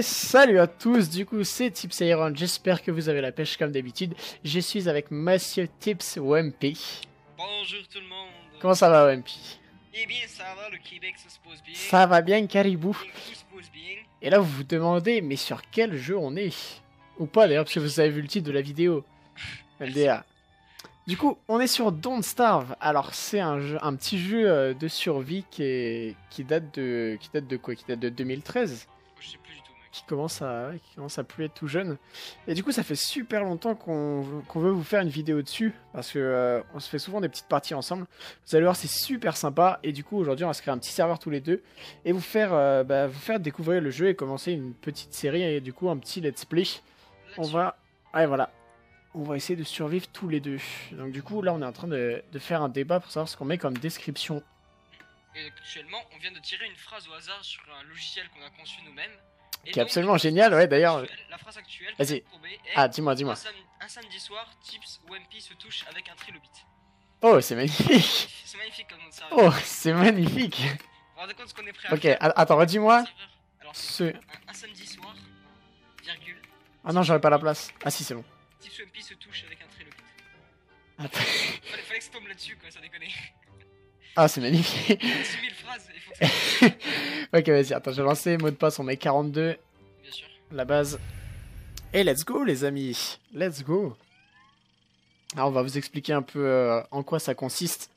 Et salut à tous, du coup c'est Tips Iron, j'espère que vous avez la pêche comme d'habitude. Je suis avec Monsieur Tips Wempy. Bonjour tout le monde. Comment ça va Wempy Eh bien ça va, le Québec ça se pose bien. Ça va bien Caribou? Et Tout se pose bien. Et là vous vous demandez, mais sur quel jeu on est? Ou pas d'ailleurs, parce que vous avez vu le titre de la vidéo. LDA. Du coup, on est sur Don't Starve. Alors c'est un, jeu, un petit jeu euh, de survie qui, est, qui, date de, qui date de quoi? Qui date de 2013 Je sais plus du tout. Qui commence à qui commence à plus être tout jeune. Et du coup, ça fait super longtemps qu'on qu'on veut vous faire une vidéo dessus parce que euh, on se fait souvent des petites parties ensemble. Vous allez voir, c'est super sympa. Et du coup, aujourd'hui, on va se créer un petit serveur tous les deux et vous faire euh, bah, vous faire découvrir le jeu et commencer une petite série et du coup un petit let's play. On va, ouais voilà, on va essayer de survivre tous les deux. Donc du coup, là, on est en train de, de faire un débat pour savoir ce qu'on met comme description. Et actuellement, on vient de tirer une phrase au hasard sur un logiciel qu'on a conçu nous-mêmes. Et Qui est donc, absolument génial, ouais, d'ailleurs. La phrase actuelle Vas-y. Ah, dis-moi, dis-moi. un, sam- un samedi soir, Tips ou MP se touchent avec un trilobite. Oh, c'est magnifique. C'est magnifique comme nom de serveur. Oh, c'est magnifique. Vous rendez compte ce qu'on est prêt à Ok, faire attends, redis-moi. Ce... un, un samedi soir, virgule, Ah non, j'aurais pas la place. Ah si, c'est bon. Tips ou MP se touchent avec un trilobite. Attends. Fallait, fallait que ça tombe là-dessus quoi, ça déconne. Ah, c'est magnifique. 6000 phrases, il faut que ça... ok, vas-y, attends, je vais lancer mot de passe, on met 42, Bien sûr. la base. Et let's go, les amis. Let's go. Alors, on va vous expliquer un peu euh, en quoi ça consiste.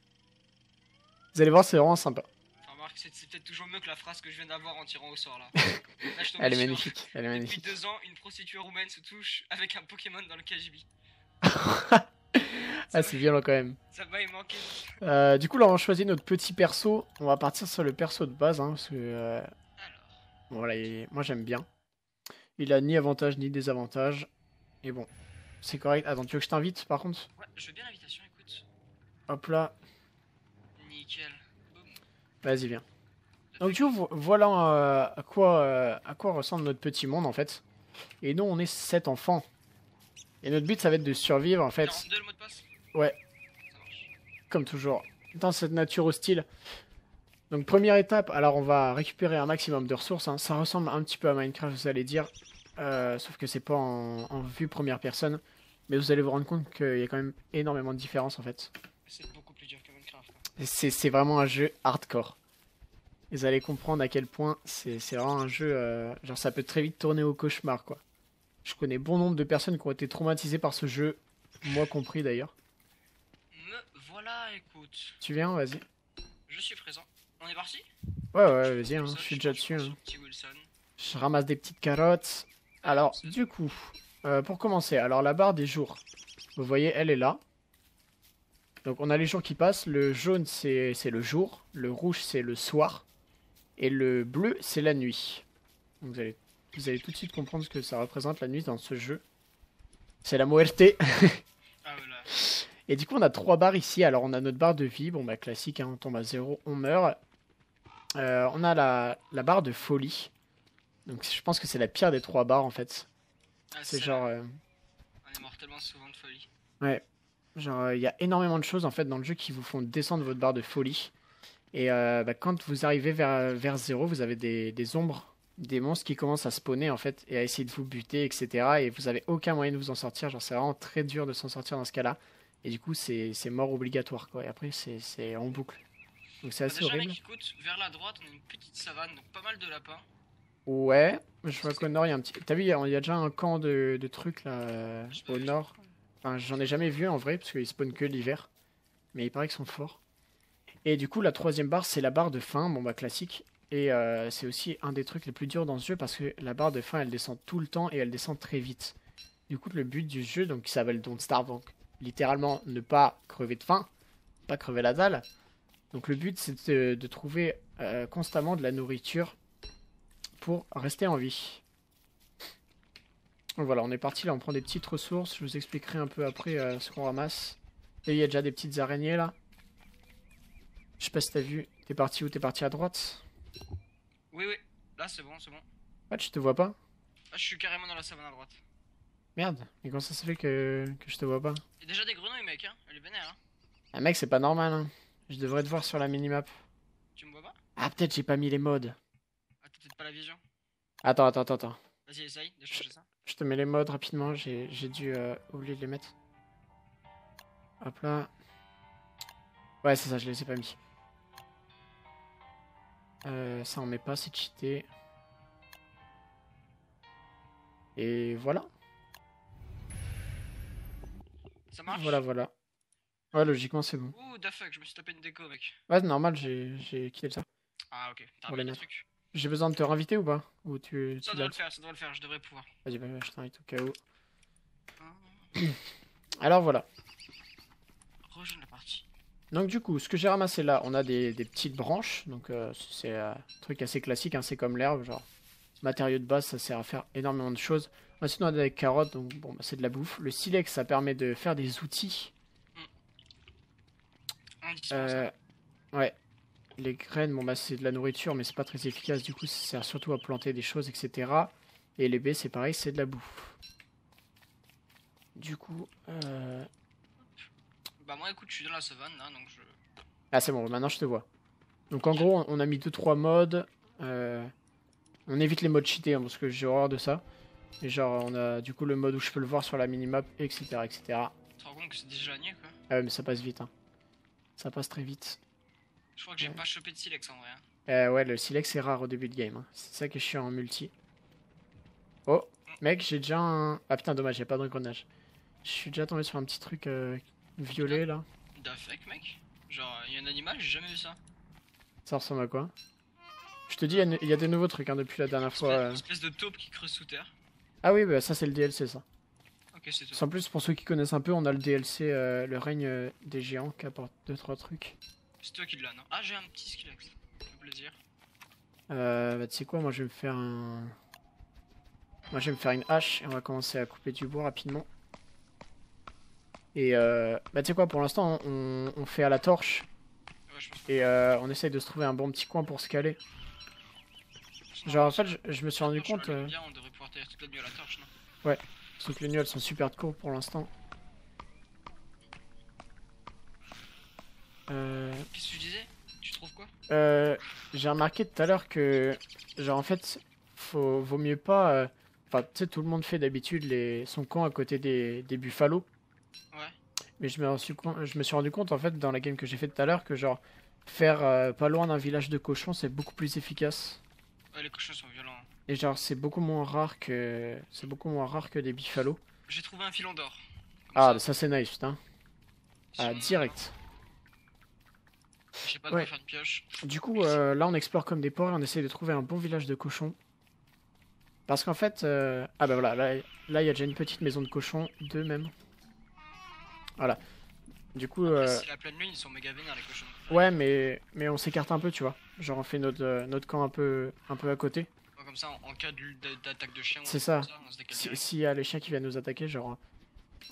Vous allez voir, c'est vraiment sympa. Enfin, remarque, c'est peut-être toujours mieux que la phrase que je viens d'avoir en tirant au sort là. Là, je Elle est magnifique, elle est hein. Depuis magnifique. deux ans, une prostituée roumaine se touche avec un Pokémon dans le KGB. Ah, c'est violent quand même. Ça va. Euh, du coup, là, on choisit notre petit perso. On va partir sur le perso de base, hein, parce que euh, Alors, voilà, il- moi j'aime bien. Il a ni avantage ni désavantage. Et bon, c'est correct. Attends, tu veux que je t'invite par contre? Ouais, je veux bien l'invitation, écoute. Hop là, Nickel. Vas-y, viens. Donc du coup, vo- voilà euh, à, quoi, euh, à quoi ressemble notre petit monde en fait. Et nous, on est sept enfants. Et notre but, ça va être de survivre en fait, 42 le mot de passe Ouais. Comme toujours, dans cette nature hostile. Donc première étape, alors on va récupérer un maximum de ressources. hein. Ça ressemble un petit peu à Minecraft, vous allez dire. Euh, sauf que c'est pas en, en vue première personne. Mais vous allez vous rendre compte qu'il y a quand même énormément de différences en fait. C'est beaucoup plus dur que Minecraft. hein. C'est vraiment un jeu hardcore. Vous allez comprendre à quel point c'est c'est vraiment un jeu. euh, genre, ça peut très vite tourner au cauchemar, quoi. Je connais bon nombre de personnes qui ont été traumatisées par ce jeu, moi compris d'ailleurs. Me voilà, écoute. Tu viens, vas-y. Je suis présent. On est parti? Ouais, ouais, vas-y, hein, je suis déjà dessus. hein. Je ramasse des petites carottes. Alors, du coup, euh, pour commencer, alors la barre des jours. Vous voyez, elle est là. Donc, on a les jours qui passent. Le jaune, c'est c'est le jour. Le rouge, c'est le soir. Et le bleu, c'est la nuit. Donc, vous allez, vous allez tout de suite comprendre ce que ça représente la nuit dans ce jeu. C'est la muerte. Ah voilà. Et du coup, on a trois barres ici. Alors, on a notre barre de vie. Bon, bah, classique, hein, on tombe à zéro, on meurt. Euh, on a la, la barre de folie. Donc, je pense que c'est la pire des trois barres, en fait. Ah, C'est genre... euh, On est mort tellement souvent de folie. Ouais. Genre, euh, il y a énormément de choses, en fait, dans le jeu qui vous font descendre votre barre de folie. Et euh, bah, quand vous arrivez vers, vers zéro, vous avez des, des ombres, des monstres qui commencent à spawner, en fait, et à essayer de vous buter, etc. Et vous avez aucun moyen de vous en sortir. Genre, c'est vraiment très dur de s'en sortir dans ce cas-là. Et du coup, c'est mort obligatoire, quoi. Et après, c'est en boucle. Donc, c'est assez déjà, horrible. mec, écoute, vers la droite, on a une petite savane, donc pas mal de lapins. Ouais, je vois qu'au nord, il y a un petit. T'as vu, il y a déjà un camp de, de trucs là Je au nord. Enfin, j'en ai jamais vu en vrai, parce qu'ils spawnent que l'hiver. Mais il paraît qu'ils sont forts. Et du coup, la troisième barre, c'est la barre de faim, bon bah classique. Et euh, c'est aussi un des trucs les plus durs dans ce jeu parce que la barre de faim, elle descend tout le temps et elle descend très vite. Du coup, le but du jeu, donc qui s'appelle Don't Starve, donc littéralement ne pas crever de faim, pas crever la dalle. Donc le but, c'est de, trouver euh, constamment de la nourriture pour rester en vie. Donc voilà, on est parti là, on prend des petites ressources. Je vous expliquerai un peu après euh, ce qu'on ramasse. Et il y a déjà des petites araignées là. Je sais pas si t'as vu. T'es parti où? T'es parti à droite? Oui, oui, là c'est bon, c'est bon. Ah, tu te vois pas? Là, je suis carrément dans la savane à droite. Merde, mais comment ça se fait que, que je te vois pas? Il y a déjà des grenouilles, mec, hein. Elle est vénère, hein. Ah mec, c'est pas normal. Hein. Je devrais te voir sur la minimap. Tu me vois pas? Ah, peut-être j'ai pas mis les modes. Ah, t'as peut-être pas la vision. Attends, attends, attends, attends. Vas-y, essaye de changer ça. Je te mets les modes rapidement, j'ai j'ai dû euh, oublier de les mettre. Hop là. Ouais, c'est ça, je les ai pas mis. Euh, ça on met pas, c'est cheaté. Et voilà. Ça marche Voilà, voilà. Ouais, logiquement c'est bon. Ouh, da fuck, je me suis tapé une déco, mec. Ouais, c'est normal, j'ai j'ai quitté ça. Ah, ok. T'as mettre. trucs. J'ai besoin de te réinviter ou pas? Ou tu, Ça tu doit le faire, ça doit le faire, je devrais pouvoir. Vas-y, bah, je t'invite au cas où. Ah. Alors voilà. Donc du coup, ce que j'ai ramassé là, on a des, des petites branches. Donc euh, c'est euh, un truc assez classique, hein, c'est comme l'herbe, genre matériau de base, ça sert à faire énormément de choses. Ensuite on a des carottes, donc bon, bah, c'est de la bouffe. Le silex, ça permet de faire des outils. Indispensable. Euh, ouais. Les graines, bon bah c'est de la nourriture, mais c'est pas très efficace. Du coup, ça sert surtout à planter des choses, etc. Et les baies, c'est pareil, c'est de la bouffe. Du coup, euh... Bah, moi, écoute, je suis dans la savane là, donc je. Ah c'est bon, maintenant je te vois. Donc en gros, on- a mis 2-3 modes. euh, On évite les modes cheatés, hein, parce que j'ai horreur de ça. Et genre, on a du coup le mode où je peux le voir sur la minimap, etc. etc. Tu te rends compte que c'est déjà nuit, quoi Ah ouais, mais ça passe vite. Hein. Ça passe très vite. Je crois que j'ai Ouais. pas chopé de silex en vrai. hein. Euh, ouais, le silex c'est rare au début de game. hein. C'est ça que je suis en multi. Oh, mec, j'ai déjà un... Ah putain, dommage, j'ai pas d'engrenage. Je suis déjà tombé sur un petit truc euh, violet là. Fuck, mec? Genre, il y a un animal, j'ai jamais vu ça. Ça ressemble à quoi? Je te dis, il y a- il y, a des nouveaux trucs hein, depuis la dernière Une fois. espèce, euh. une espèce de taupe qui creuse sous terre. Ah oui, bah ça c'est le DLC ça. Ok, c'est tout. Sans plus, pour ceux qui connaissent un peu, on a le DLC euh, Le règne euh, des géants qui apporte 2-3 trucs. C'est toi qui l'as, non? Ah, j'ai un petit fait plaisir. Euh, bah tu sais quoi, moi je vais me faire un... Moi je vais me faire une hache et on va commencer à couper du bois rapidement. Et euh, bah tu sais quoi, pour l'instant on, on fait à la torche Ouais, et euh, on essaye de se trouver un bon petit coin pour se caler. Genre en fait je, je me suis rendu compte, je me euh, mets bien, on devrait pouvoir tenir toute la nuit à la torche, non? Sauf que les nuits elles sont super courtes pour l'instant. Euh, Qu'est-ce que tu disais? Tu trouves quoi? Euh, j'ai remarqué tout à l'heure que, genre en fait, faut, vaut mieux pas. Enfin, tu sais, tout le monde fait d'habitude les, son camp à côté des, des buffalo. Ouais. Mais je me, je me suis rendu compte en fait dans la game que j'ai fait tout à l'heure que genre faire euh, pas loin d'un village de cochons c'est beaucoup plus efficace. Ouais, les cochons sont violents. hein. Et genre c'est beaucoup moins rare que c'est beaucoup moins rare que des buffalo. J'ai trouvé un filon d'or. Ah ça, bah ça c'est nice putain. Ah direct. J'ai pas de Ouais. quoi faire une pioche. Du coup, euh, là, on explore comme des porcs et on essaie de trouver un bon village de cochons. Parce qu'en fait, euh, ah bah voilà, là, là, il y a déjà une petite maison de cochons, deux même. Voilà. Du coup, Après, euh, si la pleine lune, ils sont méga vénères, les cochons. ouais, mais, mais on s'écarte un peu, tu vois. Genre, on fait notre, euh, notre camp un peu, un peu à côté. Ouais, Comme ça, en, en cas d'attaque de chien, C'est ça. Si- direct. S'il y a les chiens qui viennent nous attaquer, genre,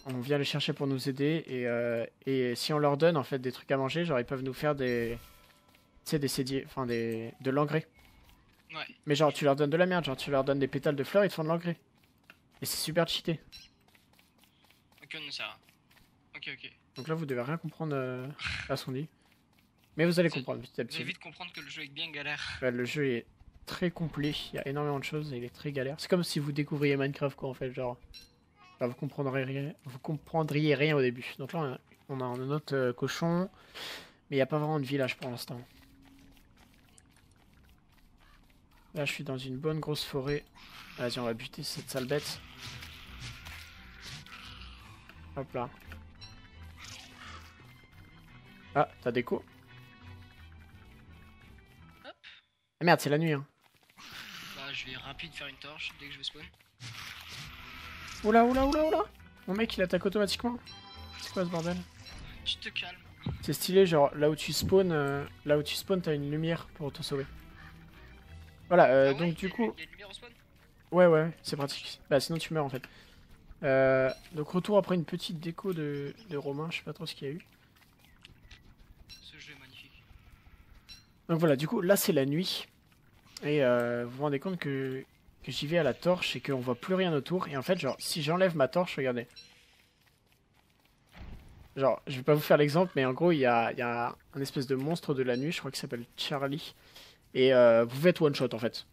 on vient les chercher pour nous aider. Et, euh, et si on leur donne, en fait, des trucs à manger, genre, ils peuvent nous faire des. Tu sais, des sédiers, enfin, des, de l'engrais. Ouais. Mais genre, tu leur donnes de la merde, genre, tu leur donnes des pétales de fleurs, ils te font de l'engrais. Et c'est super cheaté. Ok, ne sert à rien. Ok, ok. Donc là, vous devez rien comprendre euh, à son dit. Mais vous allez comprendre petit à Vous allez petit. vite comprendre que le jeu est bien galère. Ouais, le jeu est très complet, il y a énormément de choses et il est très galère. C'est comme si vous découvriez Minecraft, quoi, en fait, genre. Vous comprendriez rien, vous comprendriez rien au début. Donc là, on a, on a un autre euh, cochon, mais il n'y a pas vraiment de village pour l'instant. Là, je suis dans une bonne grosse forêt. Vas-y, on va buter cette sale bête. Hop là. Ah, t'as déco Hop. Ah merde, c'est la nuit, hein. Bah, je vais rapide faire une torche dès que je vais spawn. Oula, oula, oula, oula Mon mec, il attaque automatiquement. C'est quoi ce bordel Tu te calmes. C'est stylé, genre là où tu spawns, euh, là où tu spawns, t'as une lumière pour te sauver. Voilà, euh, Ah ouais, donc du coup, y a une lumière au spawn ouais, ouais, c'est pratique. Bah sinon tu meurs en fait. Euh, donc retour après une petite déco de, de Romain, je sais pas trop ce qu'il y a eu. Ce jeu est magnifique. Donc voilà, du coup là c'est la nuit. Et euh, vous vous rendez compte que, que j'y vais à la torche et qu'on voit plus rien autour. Et en fait, genre, si j'enlève ma torche, regardez. Genre, je vais pas vous faire l'exemple, mais en gros, il y a, y un espèce de monstre de la nuit, je crois qu'il s'appelle Charlie. Et euh, vous faites one shot en fait.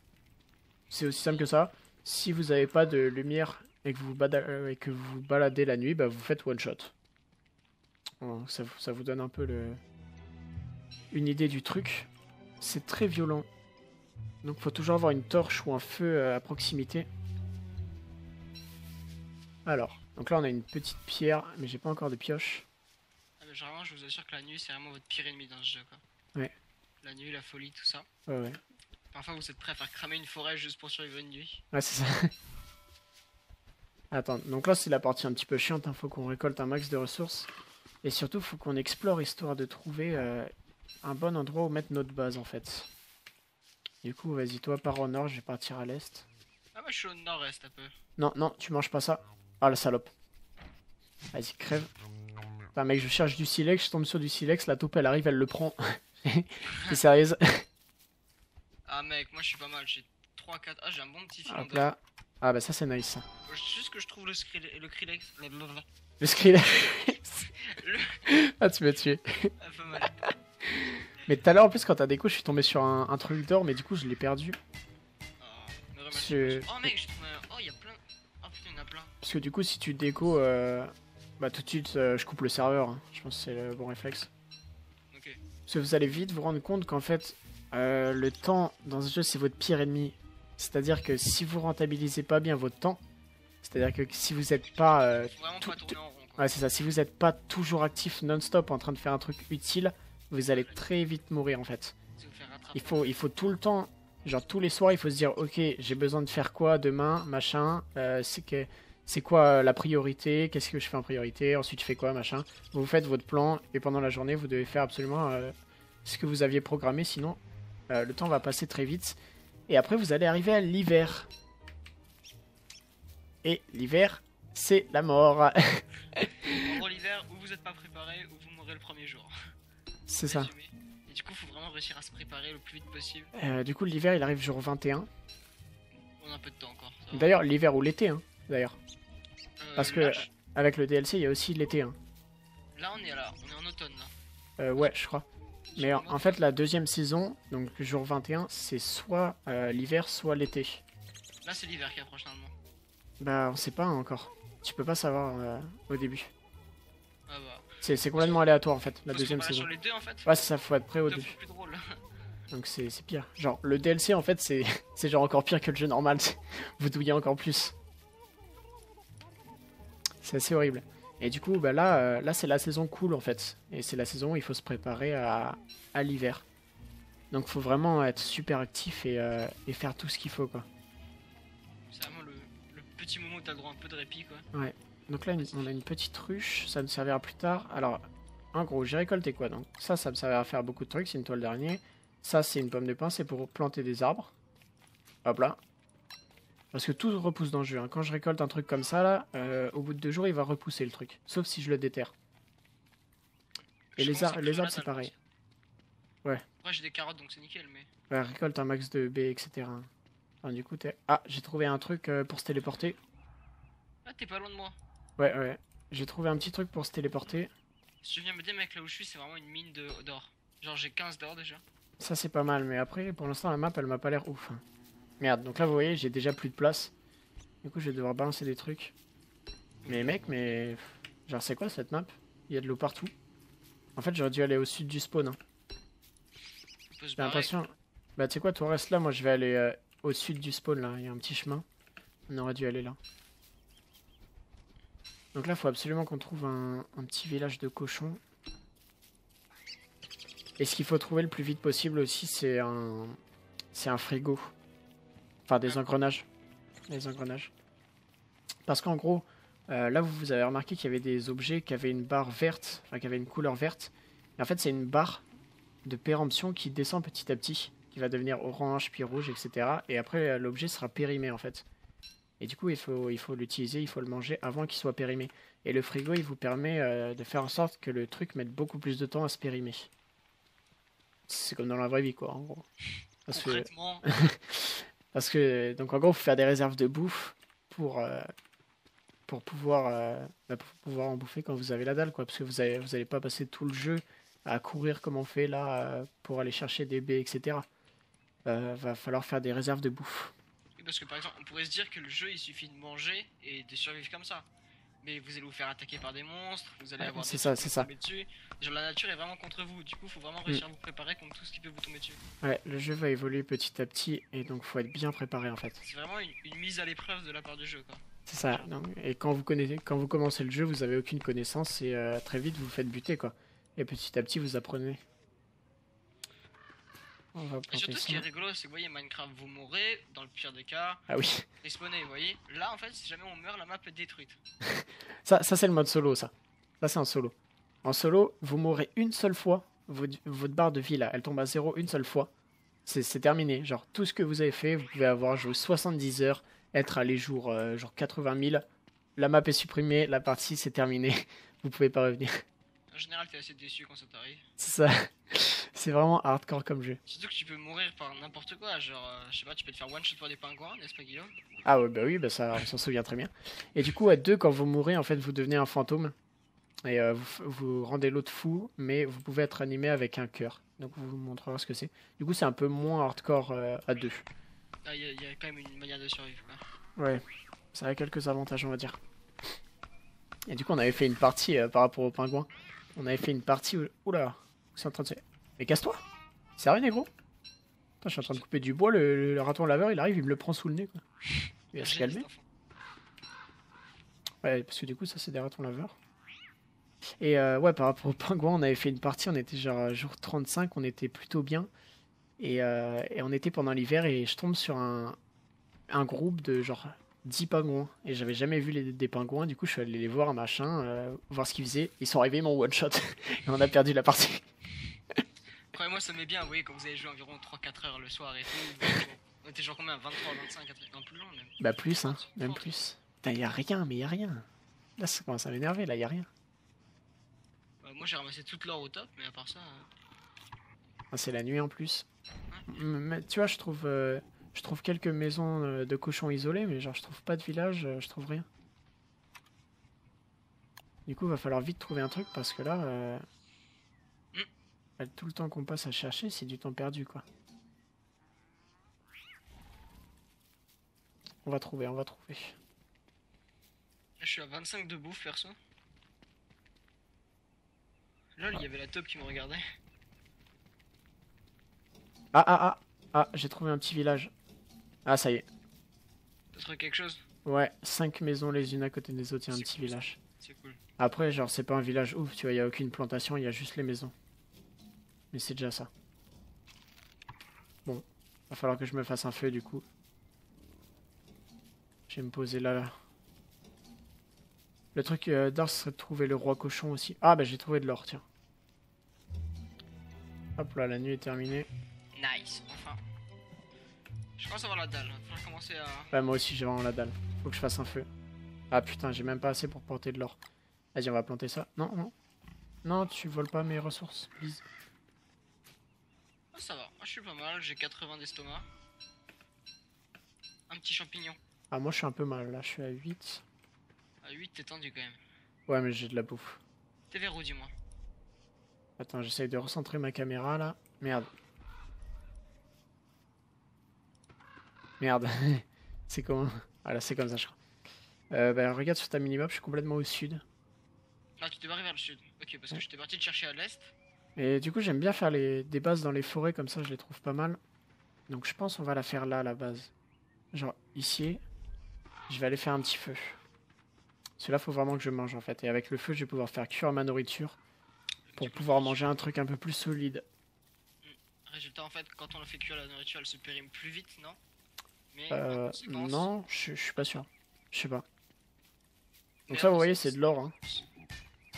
C'est aussi simple que ça. si vous n'avez pas de lumière et que vous, bada- euh, et que vous baladez la nuit, bah, vous faites one shot. Ça, vous- ça vous donne un peu le... une idée du truc. C'est très violent. Donc faut toujours avoir une torche ou un feu euh, à proximité. Alors, donc là on a une petite pierre, mais j'ai pas encore de pioche. Ah, mais genre, vraiment, je vous assure que la nuit, c'est vraiment votre pire ennemi dans ce jeu, quoi. Ouais. La nuit, la folie, tout ça. Ouais, ouais. Parfois, vous êtes prêt à faire cramer une forêt juste pour survivre une nuit. Ouais, c'est ça. Attends, donc là c'est la partie un petit peu chiante, il faut qu'on récolte un max de ressources. Et surtout, faut qu'on explore histoire de trouver euh, un bon endroit où mettre notre base en fait. Du coup, vas-y, toi pars au nord, je vais partir à l'est. Ah, moi, je suis au nord-est un peu. Non, non, tu manges pas ça. Ah la salope. Vas-y, crève. Putain, mec, je cherche du silex, je tombe sur du silex, la taupe elle arrive, elle le prend. T'es sérieuse Ah, mec, moi, je suis pas mal. J'ai 3-4. Ah, j'ai un bon petit Hop d'or. là. Ah bah ça c'est nice ça. Juste que je trouve le, skrill- le Krillex. Blablabla. Le Skrillex. Le- ah tu m'as tué. Ah, pas mal. Mais tout à l'heure en plus quand t'as déco je suis tombé sur un, un truc d'or mais du coup je l'ai perdu. Oh, remercie, Je-. Oh, mec, un. Oh, il y a plein. Oh, putain, il y en a plein. Parce que du coup si tu déco euh, bah tout de suite euh, je coupe le serveur. hein. Je pense que c'est le bon réflexe. Ok. Parce que vous allez vite vous rendre compte qu'en fait euh, le temps dans ce jeu c'est votre pire ennemi. C'est-à-dire que si vous rentabilisez pas bien votre temps, c'est-à-dire que si vous êtes pas euh, Tout- pas tourner en rond, quoi. Ouais, c'est ça. Si vous n'êtes pas toujours actif non-stop en train de faire un truc utile, vous allez très vite mourir en fait. Il faut, il faut tout le temps, genre tous les soirs, il faut se dire ok, j'ai besoin de faire quoi demain, machin. euh, c'est que, c'est quoi euh, la priorité Qu'est-ce que je fais en priorité Ensuite, je fais quoi, machin. Vous faites votre plan et pendant la journée, vous devez faire absolument euh, ce que vous aviez programmé, sinon euh, le temps va passer très vite. Et après, vous allez arriver à l'hiver. Et l'hiver, c'est la mort. L'hiver, où vous êtes pas préparé, ou vous mourrez le premier jour. C'est ça. Et du coup, faut vraiment réussir à se préparer le plus vite possible. Euh, du coup, l'hiver, il arrive jour 21. On a un peu de temps encore. D'ailleurs, l'hiver ou l'été, hein, d'ailleurs. Euh, parce que- Là, Avec le DLC, il y a aussi l'été. Hein. là, on est là. On est en automne, là. Euh, ouais, je crois. Mais en, en fait, la deuxième saison, donc jour 21, c'est soit l'hiver, soit l'été. Là, c'est l'hiver qui approche normalement. Bah, on sait pas encore. Tu peux pas savoir au début. Ah bah. C'est complètement aléatoire, en fait, la deuxième saison. sur les deux, en fait. Ouais, ça, faut être prêt au Deux début. fois plus drôle. Donc c'est pire. Genre, le DLC, en fait, c'est genre encore pire que le jeu normal. Vous douillez encore plus. C'est assez horrible. Et du coup, bah là, euh, là c'est la saison cool, en fait. Et c'est la saison où il faut se préparer à, à l'hiver. Donc faut vraiment être super actif et, euh, et faire tout ce qu'il faut, quoi. C'est vraiment le, le petit moment où t'as le droit à un peu de répit, quoi. Donc là, on a une petite ruche, ça nous servira plus tard. Alors, en gros, j'ai récolté quoi donc? Ça, ça me servira à faire beaucoup de trucs, c'est une toile d'araignée. Ça, c'est une pomme de pin, c'est pour planter des arbres. Hop là. Parce que tout repousse dans le jeu. hein. Quand je récolte un truc comme ça, là, euh, au bout de deux jours, il va repousser le truc. Sauf si je le déterre. Et Je les, ar- les arbres, c'est pareil. le Après, j'ai des carottes, donc c'est nickel, mais. Ouais, récolte un max de baies, etc. Enfin, du coup, t'es... Ah, j'ai trouvé un truc euh, pour se téléporter. Ah, t'es pas loin de moi. Ouais, ouais. J'ai trouvé un petit truc pour se téléporter. Si tu viens me dire, mec, là où je suis, c'est vraiment une mine de- d'or. Genre, j'ai 15 d'or déjà. Ça c'est pas mal, mais après pour l'instant la map elle m'a pas l'air ouf. hein. Merde, donc là vous voyez j'ai déjà plus de place. Du coup je vais devoir balancer des trucs. Mais mec, mais... Genre c'est quoi cette map? Il y a de l'eau partout. En fait j'aurais dû aller au sud du spawn. Hein. J'ai l'impression... Bah tu sais quoi, toi reste là, moi je vais aller euh, au sud du spawn là. Il y a un petit chemin. On aurait dû aller là. Donc là faut absolument qu'on trouve un, un petit village de cochons. Et ce qu'il faut trouver le plus vite possible aussi c'est un... C'est un frigo. Enfin des engrenages. Des engrenages. Parce qu'en gros, euh, là vous, vous avez remarqué qu'il y avait des objets qui avaient une barre verte, enfin qui avaient une couleur verte. Et en fait c'est une barre de péremption qui descend petit à petit, qui va devenir orange, puis rouge, etc. Et après, euh, l'objet sera périmé en fait. Et du coup, il faut il faut l'utiliser, il faut le manger avant qu'il soit périmé. Et le frigo, il vous permet euh, de faire en sorte que le truc mette beaucoup plus de temps à se périmer. C'est comme dans la vraie vie, quoi, en gros. Parce que, parce que donc en gros, faut faire des réserves de bouffe pour euh, pour pouvoir euh, bah, pour pouvoir en bouffer quand vous avez la dalle, quoi. Parce que vous avez vous allez pas passer tout le jeu à courir comme on fait là pour aller chercher des baies, etc. Euh, va falloir faire des réserves de bouffe. Parce que par exemple, on pourrait se dire que le jeu il suffit de manger et de survivre comme ça. Mais vous allez vous faire attaquer par des monstres, vous allez Ouais, avoir des ça, qui ça. vous tomber dessus. Genre la nature est vraiment contre vous, du coup faut vraiment réussir à vous préparer contre tout ce qui peut vous tomber dessus. Ouais, le jeu va évoluer petit à petit et donc faut être bien préparé en fait. C'est vraiment une, une mise à l'épreuve de la part du jeu quoi. C'est ça. non, Et quand vous connaissez, quand vous commencez le jeu, vous avez aucune connaissance et euh, très vite vous vous faites buter quoi. Et petit à petit vous apprenez. On va Et surtout ce qui est rigolo, c'est que vous voyez Minecraft vous mourrez, dans le pire des cas, Ah oui. respawnez, vous voyez. Là en fait si jamais on meurt la map est détruite. Ça, ça c'est le mode solo, ça. Ça, c'est un solo. En solo, vous mourrez une seule fois. Votre, votre barre de vie, là, elle tombe à zéro une seule fois. C'est c'est terminé. Genre, tout ce que vous avez fait, vous pouvez avoir joué 70 heures, être allé jour euh, genre 80 000. La map est supprimée, la partie, c'est terminé. Vous pouvez pas revenir. En général t'es assez déçu quand ça t'arrive. C'est ça. C'est vraiment hardcore comme jeu. Surtout que tu peux mourir par n'importe quoi, genre euh, je sais pas, tu peux te faire one shot par des pingouins, n'est-ce pas Guillaume? Ah ouais, bah oui, bah ça, on s'en souvient très bien. Et du coup, à deux, quand vous mourrez, en fait, vous devenez un fantôme. Et euh, vous, vous rendez l'autre fou, mais vous pouvez être animé avec un cœur. Donc, vous vous montrerez ce que c'est. Du coup, c'est un peu moins hardcore euh, à deux. Ah, Il y, a- il y a quand même une manière de survivre quoi. Ouais, ça a quelques avantages, on va dire. Et du coup, on avait fait une partie par rapport aux pingouins. On avait fait une partie où... Oula, c'est en train de se... Mais casse-toi Sérieux, négro Putain, je suis en train de couper du bois, le, le raton laveur, il arrive, il me le prend sous le nez, quoi. Il va se calmer. Ouais, parce que du coup, ça, c'est des ratons laveurs. Et euh, ouais, par rapport aux pingouins, on avait fait une partie, on était genre euh, jour 35, on était plutôt bien. Et, euh, et on était pendant l'hiver et je tombe sur un, un groupe de genre 10 pingouins. Et j'avais jamais vu les, des pingouins, du coup, je suis allé les voir, machin, euh, voir ce qu'ils faisaient. Ils sont arrivés, ils m'ont one shot. et on a perdu la partie. Croyez-moi, ça met bien, vous voyez, quand vous avez joué environ 3-4 heures le soir et tout. On était genre combien 23, 25, un truc un peu long même. Bah, plus, hein, même plus. Putain, y a rien, mais y a rien. Là, ça commence à m'énerver, là, y a rien. Euh, moi j'ai ramassé toute l'or au top, mais à part ça. euh, Ah, c'est la nuit en plus. Mais, tu vois, je trouve, euh, je trouve quelques maisons euh, de cochons isolées, mais genre je trouve pas de village, euh, je trouve rien. Du coup, va falloir vite trouver un truc parce que là, euh. Bah, tout le temps qu'on passe à chercher, c'est du temps perdu, quoi. On va trouver, on va trouver. Je suis à 25 de bouffe perso. Lol, il y avait la top qui me regardait. Ah ah ah ah, j'ai trouvé un petit village. Ah ça y est. T'as trouvé quelque chose Ouais, cinq maisons les unes à côté des autres, il y a un petit cool, village. C'est cool. Après, genre, c'est pas un village ouf, tu vois, il y a aucune plantation, il y a juste les maisons. Mais c'est déjà ça. Bon, va falloir que je me fasse un feu du coup. Je vais me poser là. là. Le truc euh, d'or serait de trouver le roi cochon aussi. Ah bah j'ai trouvé de l'or, tiens. Hop là, la nuit est terminée. Nice, enfin. Je commence à avoir la dalle. Va falloir commencer à. Ouais, moi aussi j'ai vraiment la dalle. Faut que je fasse un feu. Ah putain, j'ai même pas assez pour porter de l'or. Vas-y, on va planter ça. Non, non. Non, tu voles pas mes ressources, please. Ah, ça va. Moi, je suis pas mal. J'ai 80 d'estomac. Un petit champignon. Ah, moi je suis un peu mal là, je suis à 8. À 8, t'es tendu quand même. Ouais, mais j'ai de la bouffe. T'es vers où, dis-moi? Attends, j'essaye de recentrer ma caméra là. Merde. Merde. c'est comment Ah là, c'est comme ça, je crois. Euh, bah, regarde sur ta minimap, je suis complètement au sud. Ah, tu t'es barré vers le sud. Ok, parce que j'étais parti te chercher à l'est. Et du coup, j'aime bien faire les... des bases dans les forêts, comme ça je les trouve pas mal. Donc je pense on va la faire là, la base. Genre ici. Je vais aller faire un petit feu. Celui-là, faut vraiment que je mange en fait. Et avec le feu, je vais pouvoir faire cuire ma nourriture pour pouvoir manger un truc un peu plus solide. Résultat, en fait, quand on la fait cuire, la nourriture, elle se périme plus vite, non? Mais Euh, non, je je suis pas sûr. Je sais pas. Donc mais ça, vous voyez, c'est de l'or. Hein.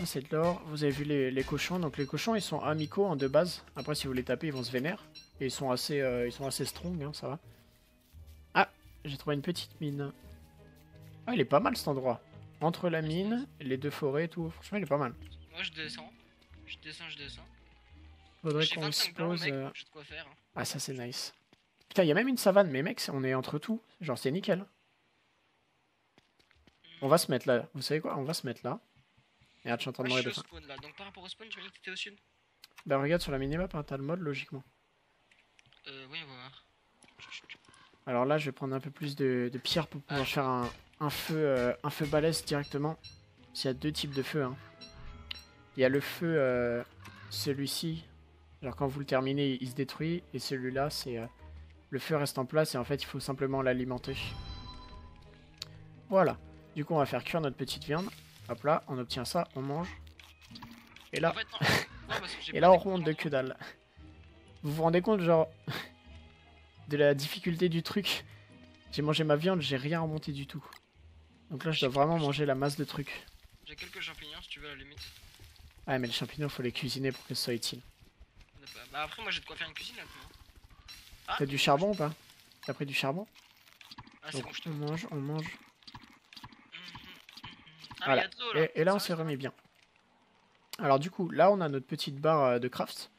Ça, c'est de l'or. Vous avez vu les, les cochons. Donc les cochons, ils sont amicaux en deux bases. Après, si vous les tapez, ils vont se vénère. Et ils sont assez, euh, ils sont assez strong, hein, ça va. Ah, j'ai trouvé une petite mine. Ah, il est pas mal cet endroit. Entre la mine, les deux forêts et tout. Franchement, il est pas mal. Moi, je descends. Je descends, je descends. Faudrait qu'on 25 se pose. euh, hein. Ah, ça, c'est nice. Putain, il y a même une savane. Mais mec, on est entre tout. Genre, c'est nickel. On va se mettre là. Vous savez quoi? On va se mettre là. Et je suis en train de Moi, je mourir suis de au faim. spawn là. Donc, par rapport au spawn, tu m'as dit que t'étais au sud Bah regarde sur la minimap, hein, t'as le mode logiquement. Euh, oui, on va voir. Alors là, je vais prendre un peu plus de, de pierre pour pouvoir Ah. faire un, un feu, euh, un feu balèze directement. S'il y a deux types de feux. hein. Il y a le feu, euh, celui-ci. Alors quand vous le terminez, il se détruit. Et celui-là, c'est euh, le feu reste en place et en fait, il faut simplement l'alimenter. Voilà. Du coup, on va faire cuire notre petite viande. Hop là, on obtient ça, on mange. Et là, En fait, non. Non, parce que j'ai et là, on remonte de que dalle. Vous vous rendez compte, genre, de la difficulté du truc? J'ai mangé ma viande, j'ai rien remonté du tout. Donc là, je dois vraiment manger la masse de trucs. J'ai quelques champignons si tu veux à la limite. Ah, mais les champignons, faut les cuisiner pour que ce soit utile. Pas- Bah après, moi j'ai de quoi faire une cuisine là. maintenant. Ah, T'as du charbon ou pas? T'as pris du charbon? Ah, c'est Donc, bon, je te. on mange, on mange. Ah, Voilà. là. Et, et là, on s'est remis bien. Alors du coup, là, on a notre petite barre euh, de craft.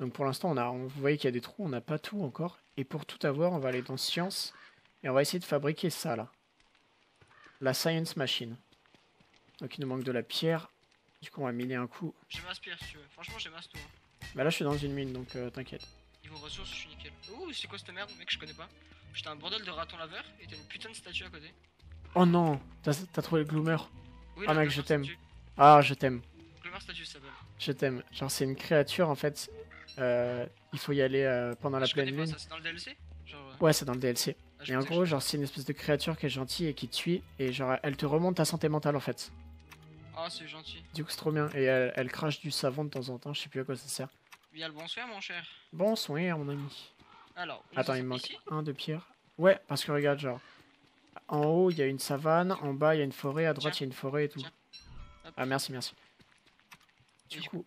Donc pour l'instant, on a, on- vous voyez qu'il y a des trous, on n'a pas tout encore. Et pour tout avoir, on va aller dans Science. Et on va essayer de fabriquer ça, là. La Science Machine. Donc il nous manque de la pierre. Du coup, on va miner un coup. J'ai ma spire si tu veux. Franchement, j'ai masse tout. hein. Bah là, je suis dans une mine, donc euh, t'inquiète. Niveau ressources, je suis nickel. Ouh, c'est quoi cette merde, mec Je connais pas. J'étais un bordel de raton laveur et t'as une putain de statue à côté. Oh non t'as trouvé le Gloomer Oui, Ah, mec, je t'aime. Ah, je t'aime. Je t'aime. Genre, c'est une créature, en fait. euh, il faut y aller euh, pendant la pleine lune. c'est dans le DLC Genre. euh, Ouais, c'est dans le DLC. ah, Et en gros, genre, c'est une espèce de créature qui est gentille et qui te suit. Et genre, elle te remonte ta santé mentale en fait. Ah, c'est gentil. Du coup, c'est trop bien. Et elle, elle crache du savon de temps en temps. Je sais plus à quoi ça sert. Bien le bonsoir, mon cher. Bon soin, mon ami. Alors, Attends, il me manque ici? un de pierre. Ouais, parce que regarde, genre. En haut, il y a une savane. En bas, il y a une forêt. À droite, il y a une forêt et tout. Ah, merci, merci. Et Du coup,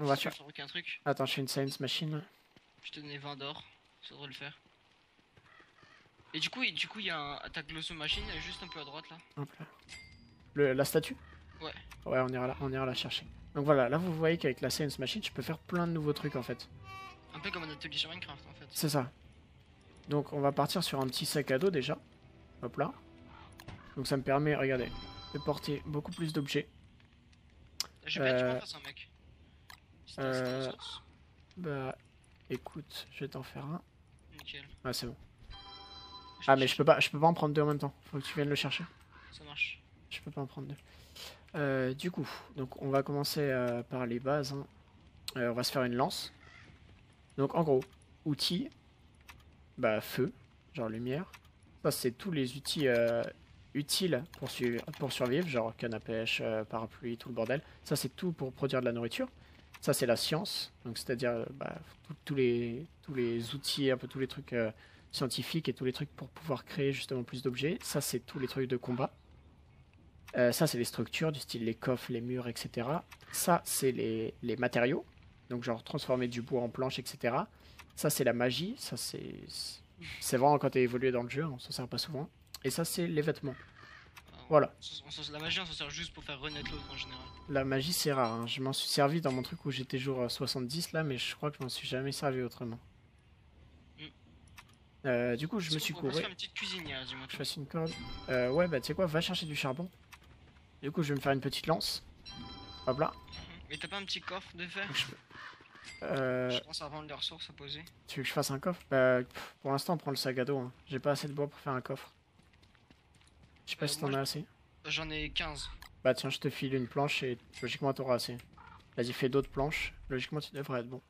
on va faire. un truc, Attends, je fais une science machine. je te donnais 20 d'or. Ça devrait le faire. Et du coup, il- du coup, il y a un attaque Glosso Machine juste un peu à droite là. Hop là. Le- la statue? Ouais. Ouais, on ira, la, on ira la chercher. Donc voilà, là vous voyez qu'avec la Science Machine, je peux faire plein de nouveaux trucs en fait. Un peu comme un atelier sur Minecraft en fait. C'est ça. Donc on va partir sur un petit sac à dos déjà. Hop là. Donc ça me permet, regardez, de porter beaucoup plus d'objets. J'ai pas que tu m'en Euh, un mec. Euh, Bah écoute, je vais t'en faire un. Nickel. Ah c'est bon. Je Ah mais je peux pas, je peux pas en prendre deux en même temps. Faut que tu viennes le chercher. Ça marche. Je peux pas en prendre deux. Euh, du coup, donc on va commencer euh, par les bases. hein. Euh, on va se faire une lance. Donc en gros, outils, bah feu, genre lumière. Ça c'est tous les outils euh, utiles pour, pour survivre, genre canne à pêche, euh, parapluie, tout le bordel. Ça c'est tout pour produire de la nourriture. Ça c'est la science, donc c'est-à-dire euh, bah, tous les tous les outils, un peu tous les trucs scientifiques et tous les trucs pour pouvoir créer justement plus d'objets. Ça c'est tous les trucs de combat. Ça, c'est les structures, du style les coffres, les murs, etc. Ça, c'est les, les matériaux, donc genre transformer du bois en planche, etc. Ça, c'est la magie. Ça, c'est c'est vraiment quand tu évolué dans le jeu, on s'en sert pas souvent. Et ça, c'est les vêtements. Voilà. la magie, on s'en sert juste pour faire renaître l'autre en général. La magie, c'est rare. hein. Je m'en suis servi dans mon truc où j'étais jour euh, 70 là, mais je crois que je m'en suis jamais servi autrement. Mm. Euh, du coup, je me suis faire une petite cuisinière, dis-moi. Je fasse une corde. Euh, ouais, bah tu sais quoi, va chercher du charbon. Du coup, je vais me faire une petite lance. Hop là. Mais t'as pas un petit coffre de fer? Je peux- Euh, Je pense à vendre des ressources à poser. Tu veux que je fasse un coffre? Bah, pour l'instant, on prend le sac à dos. hein. J'ai pas assez de bois pour faire un coffre. Je sais pas Euh, si t'en as assez. J'en ai 15. Bah, tiens, je te file une planche et logiquement, t'auras assez. Vas-y, fais d'autres planches. Logiquement, tu devrais être bon.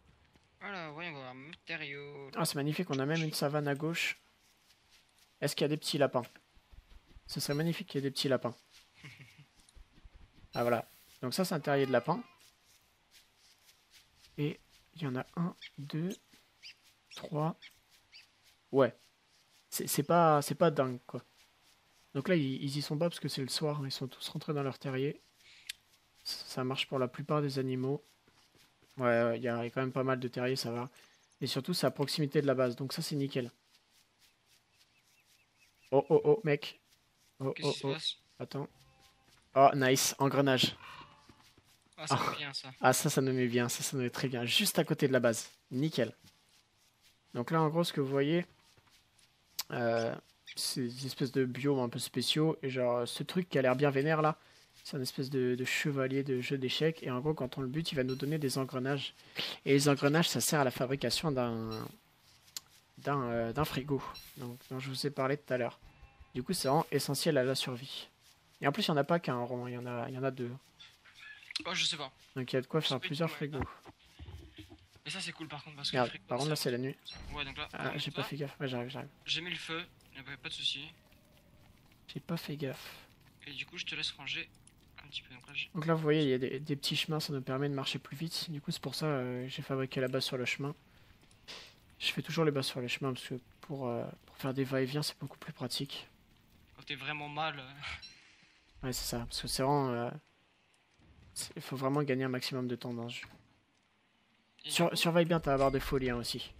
Voilà, voyons voir. Matériaux. Ah, c'est magnifique, on a même une savane à gauche. Est-ce qu'il y a des petits lapins? Ce serait magnifique qu'il y ait des petits lapins. Ah, voilà. Donc, ça, c'est un terrier de lapin. Et il y en a un, deux, trois. Ouais. C'est pas, c'est pas dingue, quoi. Donc là, ils, ils y sont pas parce que c'est le soir. Ils sont tous rentrés dans leur terrier. Ça marche pour la plupart des animaux. Ouais, il y a quand même pas mal de terriers, ça va. Et surtout, c'est à proximité de la base, donc ça, c'est nickel. Oh, oh, oh, mec. Oh, oh, oh. Attends. Oh, nice, engrenage. Ah, ça Ah. bien ça. Ah, ça, ça nous met bien, ça, ça nous met très bien. Juste à côté de la base. Nickel. Donc là, en gros, ce que vous voyez, euh, c'est des espèces de biomes un peu spéciaux. Et genre, ce truc qui a l'air bien vénère là, c'est une espèce de, de chevalier de jeu d'échecs. Et en gros, quand on le bute, il va nous donner des engrenages. Et les engrenages, ça sert à la fabrication d'un d'un euh, frigo, donc, dont je vous ai parlé tout à l'heure. Du coup, c'est vraiment essentiel à la survie. Et en plus, il n'y en a pas qu'un rond, il y, en a, il y en a deux. Oh, je sais pas. Donc il y a de quoi Je faire plusieurs frigos. Mais ça, c'est cool par contre parce que. Regarde, le frigo, par contre là c'est la nuit. Ouais, donc là. Ah, j'ai pas fait gaffe. Ouais, j'arrive, j'arrive. J'ai mis le feu, y a pas de soucis. J'ai pas fait gaffe. Et du coup, je te laisse ranger un petit peu. Donc là, j'ai- Donc là, vous voyez, il y a des, des petits chemins, ça nous permet de marcher plus vite. Du coup, c'est pour ça euh, j'ai fabriqué la base sur le chemin. Je fais toujours les bases sur les chemins parce que pour, euh, pour faire des va-et-vient, c'est beaucoup plus pratique. quand t'es vraiment mal. euh, Ouais, c'est ça. Parce que c'est vraiment. Il faut vraiment gagner un maximum de temps dans ce jeu. Sur- surveille bien ta barre de folie hein, aussi.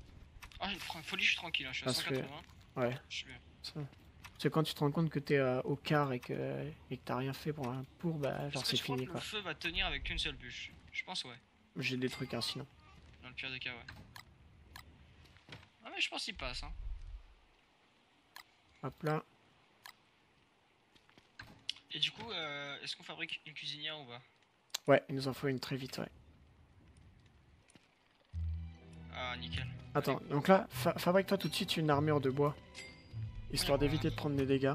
Ah, une fr- folie, je suis tranquille, hein, je suis à Parce que- 180. Ouais. Je suis. Parce que quand tu te rends compte que t'es euh, au quart et que et que t'as rien fait pour un pour, bah genre que c'est fini que quoi. le feu va tenir avec une seule bûche Je pense, ouais. J'ai des trucs hein, sinon. Dans le pire des cas, ouais. Ah, mais je pense qu'il passe, hein. Hop là. Et du coup, euh, est-ce qu'on fabrique une cuisinière ou pas? Ouais, il nous en faut une très vite, ouais. Ah, nickel. Attends, donc là, fa- fabrique-toi tout de suite une armure de bois. Histoire d'éviter de prendre des dégâts.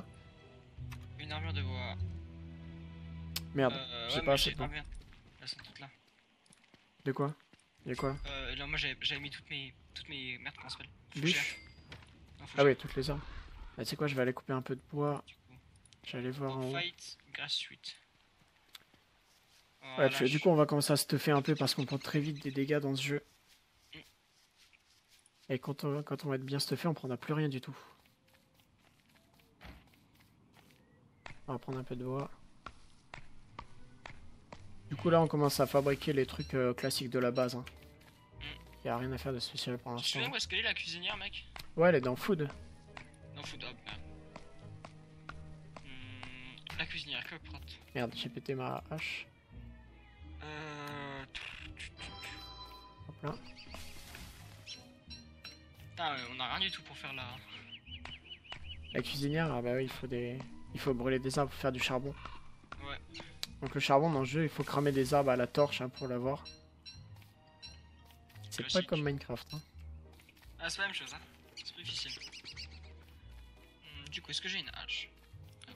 Une armure de bois. Merde, Euh, j'ai ouais, pas assez de Ah bois. elles sont toutes là. De quoi? Y'a quoi? Euh, non, moi j'avais mis toutes mes. Toutes mes. Merde, comment ça s'appelle Bûche Non, Ah ouais, toutes les armes. Bah, tu sais quoi, je vais aller couper un peu de bois. J'allais voir en haut. Fight, grass Ouais, puis, du coup, on va commencer à stuffer un peu parce qu'on prend très vite des dégâts dans ce jeu. Et quand on, quand on va être bien stuffé, on prendra plus rien du tout. On va prendre un peu de bois. Du coup, là, on commence à fabriquer les trucs euh, classiques de la base. Hein. Y a rien à faire de spécial pour Tu l'instant. souviens où est-ce qu'elle est la cuisinière, mec? Ouais, elle est dans Food. Non, food hop. Hmm, la cuisinière, que prête Merde, j'ai pété ma hache. Euh. Hop là. Ouais, on a rien du tout pour faire la. La cuisinière, ah bah oui, il faut des... Il faut brûler des arbres pour faire du charbon. Ouais. Donc le charbon dans le jeu, il faut cramer des arbres à la torche hein, pour l'avoir. C'est pas comme Minecraft. hein. Ah, c'est la même chose, hein. C'est plus difficile. Hmm, du coup, est-ce que j'ai une hache? Hop.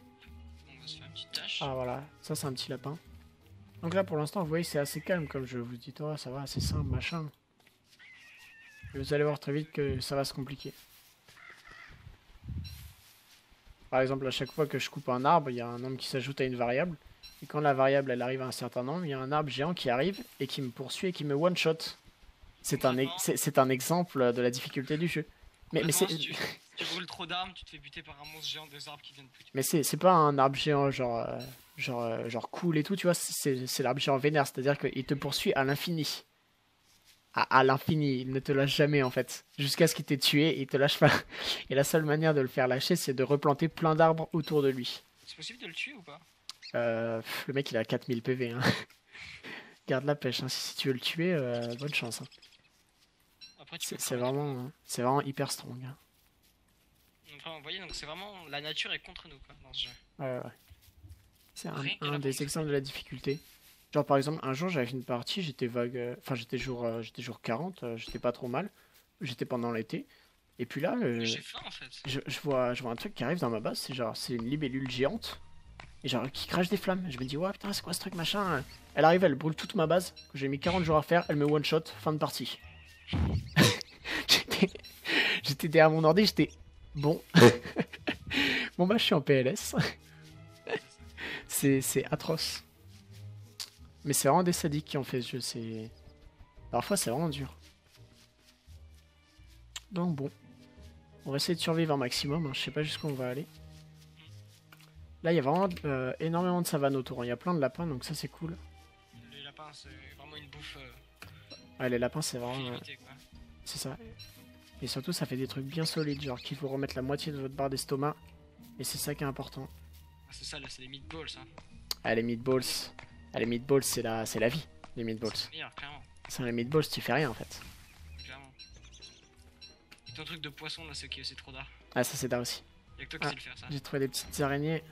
On va se faire une petite tâche. Ah voilà, ça c'est un petit lapin. Donc là pour l'instant, vous voyez, c'est assez calme comme je vous dis, toi, ça va, c'est simple, machin. Et vous allez voir très vite que ça va se compliquer. Par exemple, à chaque fois que je coupe un arbre, il y a un nombre qui s'ajoute à une variable. Et quand la variable elle arrive à un certain nombre, il y a un arbre géant qui arrive et qui me poursuit et qui me one-shot. C'est un, un exemple de la difficulté du jeu. Mais, mais c'est tu, brûles trop d'armes, tu te fais buter par un monstre géant des arbres qui viennent plus. mais c'est pas un arbre géant genre euh, genre euh, genre cool et tout, tu vois, c'est l'arbre géant vénère, c'est-à-dire qu'il te poursuit à l'infini. À, à l'infini, il ne te lâche jamais en fait, jusqu'à ce qu'il t'ait tué et il te lâche pas. Et la seule manière de le faire lâcher, c'est de replanter plein d'arbres autour de lui. C'est possible de le tuer ou pas? Euh, le mec il a 4000 PV hein. Garde la pêche, hein. si, tu veux le tuer, euh, bonne chance. hein. Après, tu C'est vraiment, c'est vraiment hyper strong. Hein. Enfin, vous voyez, donc c'est vraiment. La nature est contre nous, quoi, dans ce jeu. Ouais, ouais. C'est un, des exemples de la difficulté. Genre par exemple, un jour j'avais une partie, j'étais vague, euh, enfin j'étais jour, euh, j'étais jour 40, euh, j'étais pas trop mal, j'étais pendant l'été, et puis là, faim en fait. je, je vois, je vois un truc qui arrive dans ma base, c'est genre, c'est une libellule géante, et genre qui crache des flammes. Je me dis, ouais putain, c'est quoi ce truc machin Elle arrive, elle brûle toute ma base, que j'ai mis 40 jours à faire, elle me one shot, fin de partie. J'étais- j'étais derrière mon ordi, j'étais bon. bon bah je suis en PLS. C'est c'est atroce. Mais c'est vraiment des sadiques qui ont fait ce jeu. C'est parfois c'est vraiment dur. Donc bon, on va essayer de survivre un maximum. hein. Je sais pas jusqu'où on va aller. Là, il y a vraiment euh, énormément de savane autour. Il y a plein de lapins, donc ça c'est cool. Les lapins, c'est vraiment une bouffe euh, Ouais, les lapins, c'est vraiment, euh, c'est ça. Et surtout, ça fait des trucs bien solides, genre qui vous remettent la moitié de votre barre d'estomac. Et c'est ça qui est important. Ah, c'est ça, là, c'est les meatballs, ça. Ah, les meatballs. Ah, les meatballs, c'est la, c'est la vie. Les meatballs. C'est clairement. Sans les meatballs, tu fais rien en fait. clairement. Et ton truc de poisson, là, c'est trop d'art. Ah, ça c'est là aussi. Y'a que toi qui Ah. sais le faire, ça. J'ai trouvé des petites araignées.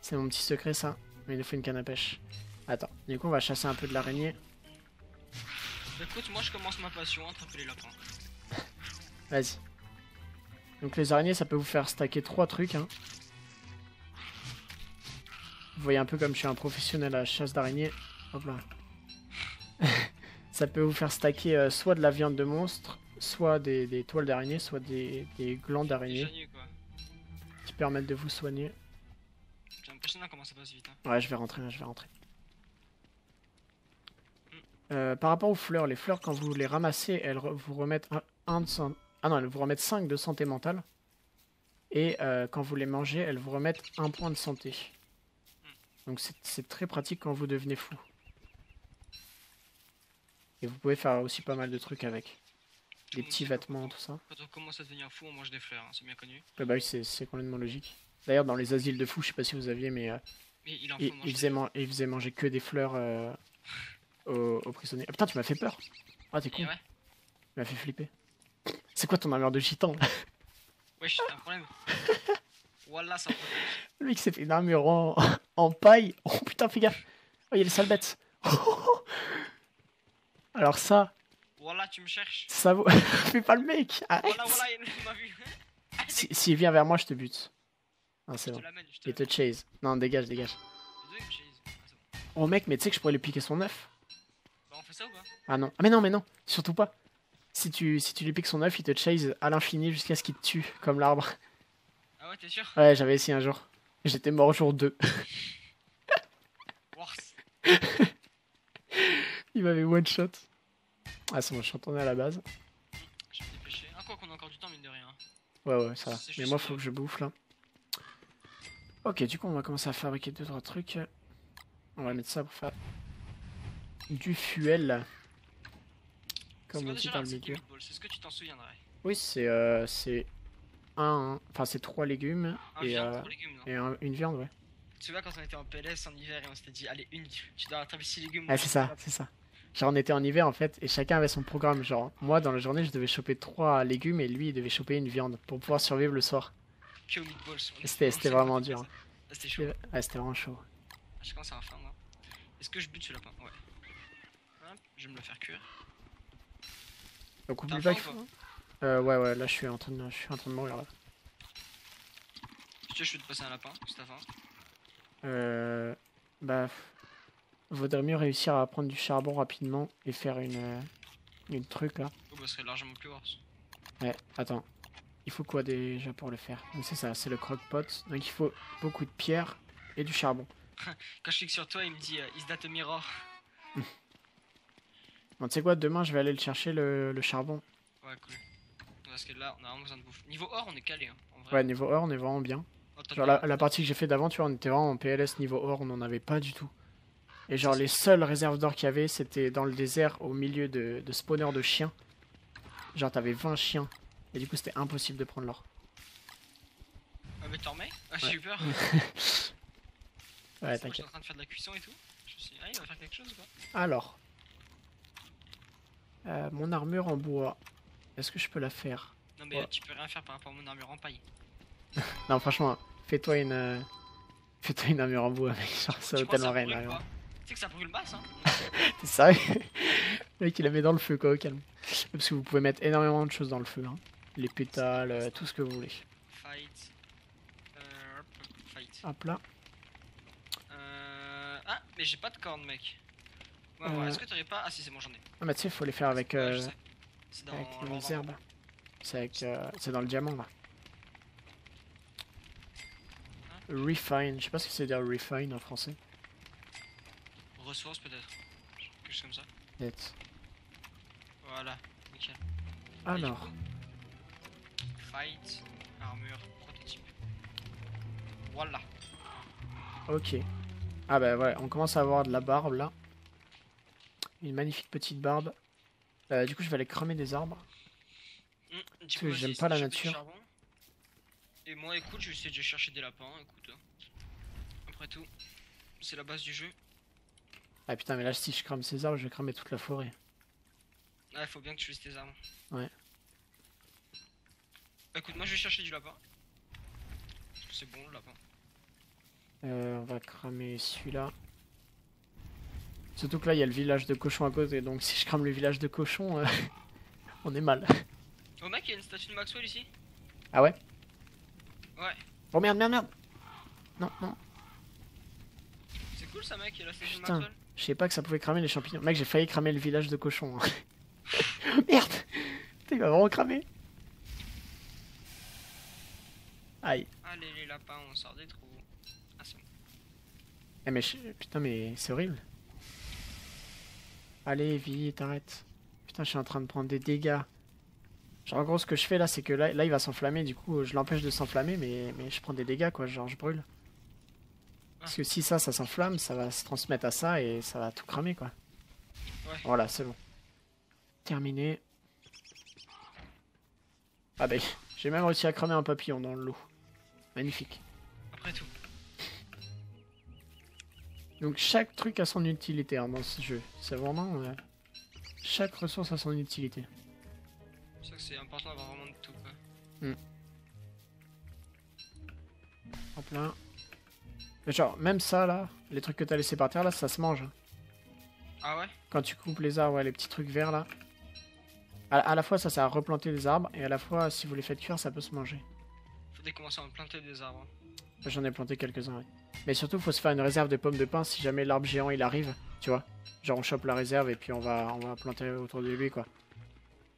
C'est mon petit secret ça. Mais il nous faut une canne à pêche. Attends, du coup on va chasser un peu de l'araignée. Écoute, moi, je commence ma passion, attraper les lapins. Vas-y. Donc les araignées, ça peut vous faire stacker trois trucs. Hein. Vous voyez un peu comme je suis un professionnel à la chasse d'araignées. Hop là. ça peut vous faire stacker euh, soit de la viande de monstre, soit des, des toiles d'araignée, soit des, des glands d'araignée qui permettent de vous soigner. C'est impressionnant comment ça passe vite. Hein. Ouais, je vais rentrer, là, je vais rentrer. Euh, par rapport aux fleurs, les fleurs, quand vous les ramassez, elles vous remettent un, un de Ah non, elles vous remettent 5 de santé mentale. Et euh, quand vous les mangez, elles vous remettent un point de santé. Donc c'est- très pratique quand vous devenez fou. Et vous pouvez faire aussi pas mal de trucs avec. Des petits vêtements, tout ça. Quand on commence à devenir fou, on mange des fleurs, hein, c'est bien connu. Bah oui, c'est complètement logique. D'ailleurs, dans les asiles de fous, je sais pas si vous aviez, mais euh, Mais il en faut ils, manger. man- que des fleurs euh, aux, aux prisonniers. Ah, putain, tu m'as fait peur. Ah, t'es con. Et ouais, Tu m'as fait flipper. C'est quoi ton armure de gitan là wesh, t'as un problème. voilà, ça protège. Le mec s'est fait une armure en, en paille. Oh putain, fais gaffe. Oh, il y a les sales bêtes. Alors ça, Voilà, tu me cherches. ça vaut... Fais pas le mec. Arrête. Voilà, voilà, il m'a vu. Si- S'il vient vers moi, je te bute. Ah, c'est bon. Il te chase. Non, dégage, dégage. Deux, chase. Ah, bon. Oh mec, mais tu sais que je pourrais lui piquer son œuf Bah, on fait ça ou pas? Ah non. Ah mais non, mais non. Surtout pas. Si tu, si tu lui piques son œuf, il te chase à l'infini jusqu'à ce qu'il te tue, comme l'arbre. Ah ouais, t'es sûr? Ouais, j'avais essayé un jour. J'étais mort jour 2. Wars. Il m'avait one shot. Ah c'est bon, je suis retourné à la base. Je vais me dépêcher. Ah, quoi qu'on a encore du temps, mine de rien. Ouais, ouais, ça va. Mais moi, faut que je bouffe là. Ok, du coup, on va commencer à fabriquer deux trois trucs. On va mettre ça pour faire du fuel. Comme on quoi dit déjà dans le milieu. C'est ce que tu t'en souviendrais. Oui, c'est euh, c'est un, enfin c'est trois légumes Un et, viande, euh, trois légumes, non et un- une viande, ouais. Tu souviens quand on était en PLS en hiver et on s'était dit, allez, une, tu dois attraper 6 légumes. Ah, c'est ça, c'est ça. Genre on était en hiver en fait et chacun avait son programme. Genre moi dans la journée je devais choper trois légumes et lui il devait choper une viande pour pouvoir survivre le soir. Que aux meatballs. On- C'était- vraiment dur. Ah, C'était chaud. C'était ouais, c'était vraiment chaud. Ah, Je commence à avoir faim, moi. Est-ce que je bute ce lapin? Ouais. Hop, je vais me le faire cuire. Donc oublie pas qu'il faut. Euh, ouais ouais là je suis en train de, je suis en train de mourir là. Tu sais, je vais te passer un lapin, si t'as faim. Euh, bah, vaudrait mieux réussir à prendre du charbon rapidement et faire une, euh, une truc là. Oh, bah, ce serait largement plus worse. Ouais, attends. Il faut quoi déjà pour le faire? C'est ça, c'est le crock-pot. Donc il faut beaucoup de pierres et du charbon. Quand je clique sur toi, il me dit, euh, is that a mirror? Bon, tu sais quoi, demain je vais aller le chercher le, le charbon. Ouais, cool. Parce que là, on a vraiment besoin de bouffe. Niveau or, on est calé, hein, en vrai. Ouais, niveau or, on est vraiment bien. Oh, Genre la, la partie que j'ai fait d'avant, tu vois, on était vraiment en PLS niveau or, on n'en avait pas du tout. Et genre les seules réserves d'or qu'il y avait, c'était dans le désert au milieu de, de spawners de chiens. Genre t'avais 20 chiens. Et du coup c'était impossible de prendre l'or. Ah, mais t'en remets Ah, j'ai eu peur. Ouais, t'inquiète. en train de faire de la cuisson et tout. Je me suis dit, ah, il va faire quelque chose ou quoi Alors. Euh, mon armure en bois. Est-ce que je peux la faire? Non, mais Ouais. tu peux rien faire par rapport à mon armure en paille. Non, franchement, fais-toi une. euh, Fais-toi une armure en bois, mec. Genre, ça tellement rien. Tu sais que ça brûle basse, hein C'est ça Le mec, il la met dans le feu, quoi, au calme. Parce que vous pouvez mettre énormément de choses dans le feu. Hein. Les pétales, euh, tout ce que vous voulez. Fight. Euh, hop, fight. Hop là. Euh... Ah, mais j'ai pas de cornes, mec. Ouais, ouais, Euh. est-ce que t'aurais pas. Ah, si, c'est bon, j'en ai. Ah, bah, tu sais, faut les faire avec, euh. C'est dans avec les herbes. C'est avec, euh, c'est dans le diamant, là. Refine. Je sais pas ce que c'est dire refine en français. Ressources, peut-être. Quelque chose comme ça. Net. Voilà, nickel. Alors. Fight, armure, prototype. Voilà. Ok. Ah bah ouais, on commence à avoir de la barbe là. Une magnifique petite barbe. Euh, du coup, je vais aller cramer des arbres. Hum, du que j'aime pas la nature. Et moi, écoute, je vais essayer de chercher des lapins, écoute. Après tout, c'est la base du jeu. Ah putain, mais là, si je crame ces arbres, je vais cramer toute la forêt. Ah, il faut bien que tu uses tes armes. Ouais. Bah, écoute, moi je vais chercher du lapin. Parce que c'est bon le lapin. Euh, on va cramer celui-là. Surtout que là, il y a le village de cochons à côté, donc si je crame le village de cochons, euh, on est mal. Oh mec, il y a une statue de Maxwell ici Ah ouais? Ouais. Oh merde, merde, merde Non, non, C'est cool ça, mec, il a fait une Putain. Maxwell. je sais pas que ça pouvait cramer les champignons. Mec, j'ai failli cramer le village de cochons. hein. merde Putain, il va vraiment cramer. Aïe. Allez, les lapins, on sort des trous. Ah, c'est bon. Eh mais putain mais c'est horrible. Allez vite arrête. Putain je suis en train de prendre des dégâts. Genre en gros ce que je fais là c'est que là, là il va s'enflammer du coup je l'empêche de s'enflammer mais, mais je prends des dégâts quoi genre je brûle. Parce que si ça ça s'enflamme ça va se transmettre à ça et ça va tout cramer quoi. Ouais. Voilà c'est bon. Terminé. Ah bah j'ai même réussi à cramer un papillon dans le lot. Magnifique. Après tout. Donc chaque truc a son utilité hein, dans ce jeu. C'est vraiment... euh, chaque ressource a son utilité. C'est ça que c'est important d'avoir vraiment de tout, quoi. Hop là. Mais genre, même ça là, les trucs que t'as laissé par terre là, ça se mange. hein. Ah ouais? Quand tu coupes les arbres, ouais, les petits trucs verts là. À, à la fois ça sert à replanter des arbres et à la fois si vous les faites cuire ça peut se manger. Faudrait commencer à en planter des arbres. J'en ai planté quelques-uns, ouais. Mais surtout faut se faire une réserve de pommes de pin si jamais l'arbre géant il arrive, tu vois. Genre on chope la réserve et puis on va, on va planter autour de lui quoi.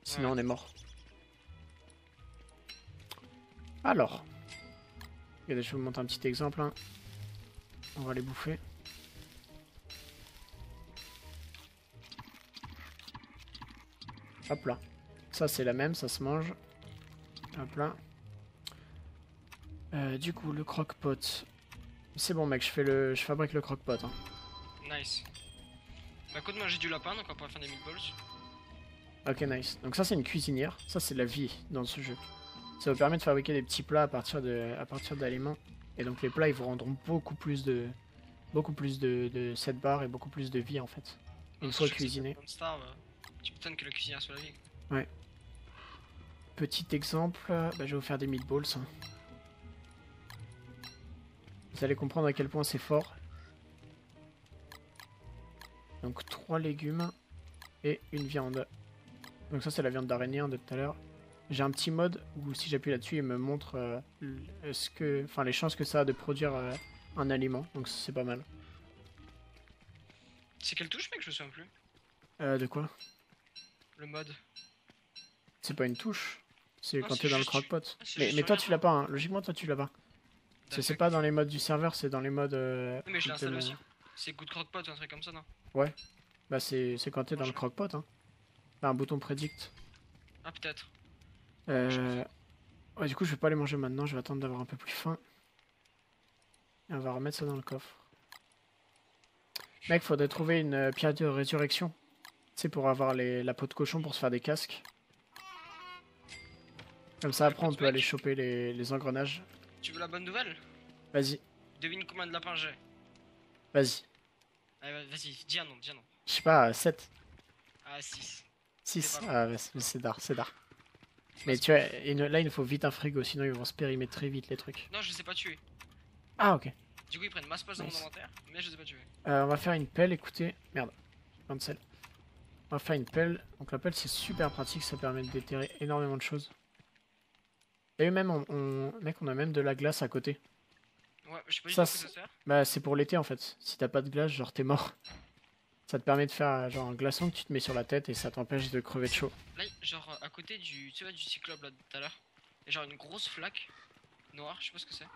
Sinon Ouais. on est mort. Alors. Regardez, je vais vous montrer un petit exemple. hein. On va les bouffer. Hop là. Ça c'est la même, ça se mange. Hop là. Euh, du coup, le croque-pot. C'est bon mec, je fais le, je fabrique le croque-pot. hein. Nice. Bah écoute, moi j'ai du lapin, donc on pourrait faire des meatballs. Ok, nice. Donc ça c'est une cuisinière. Ça c'est la vie dans ce jeu. Ça vous permet de fabriquer des petits plats à partir de, à partir d'aliments. Et donc les plats ils vous rendront beaucoup plus de, beaucoup plus de, de 7 barres et beaucoup plus de vie en fait. Une fois cuisiné. Euh, tu m'étonnes que le cuisinier soit la vie. Petit exemple, bah, je vais vous faire des meatballs. hein. Vous allez comprendre à quel point c'est fort. Donc trois légumes et une viande. Donc ça c'est la viande d'araignée hein, de tout à l'heure. J'ai un petit mode où si j'appuie là-dessus il me montre euh, ce que, enfin les chances que ça a de produire euh, un aliment. Donc c'est pas mal. C'est quelle touche, mec? Je me souviens plus. Euh, de quoi? Le mode. C'est pas une touche. C'est Ah, quand t'es dans le croque-pot. Ah, Mais, mais toi tu l'as pas. hein. Logiquement toi tu l'as pas. C'est pas dans les modes du serveur, c'est dans les modes. euh, Oui, mais je met- aussi. C'est good crockpot ou un truc comme ça, non? Bah c'est quand t'es dans le croque-pot. Hein. T'as un bouton prédict. Ah, peut-être. Euh... Ouais, du coup je vais pas les manger maintenant, je vais attendre d'avoir un peu plus faim. Et on va remettre ça dans le coffre. Mec, faudrait trouver une euh, pierre de résurrection. C'est pour avoir les... la peau de cochon pour se faire des casques. Comme ça après on peut aller choper les, les engrenages. Tu veux la bonne nouvelle? Vas-y, Devine combien de lapins j'ai. vas-y. Allez, va- vas-y, dis un nom, dis un nom. Je sais pas, 7, Ah, 6. 6. C'est pas Ah c'est d'art, c'est d'art. Mais tu vois, là il nous faut vite un frigo, sinon ils vont se périmer très vite les trucs. Non, je sais pas tuer. Ah ok. Du coup, ils prennent masse place dans mon inventaire, mais je sais pas tuer. Euh, on va faire une pelle, écoutez. Merde, plein de sel. On va faire une pelle. Donc la pelle c'est super pratique, ça permet de déterrer énormément de choses. Et même, on, on- mec, on a même de la glace à côté. Ouais, je sais pas du Ça. Bah c'est pour l'été en fait. Si t'as pas de glace, genre t'es mort. Ça te permet de faire genre un glaçon que tu te mets sur la tête et ça t'empêche de crever de chaud. Là, genre à côté du, tu vois, du cyclope là tout à l'heure, il y a genre une grosse flaque noire, je sais pas ce que c'est.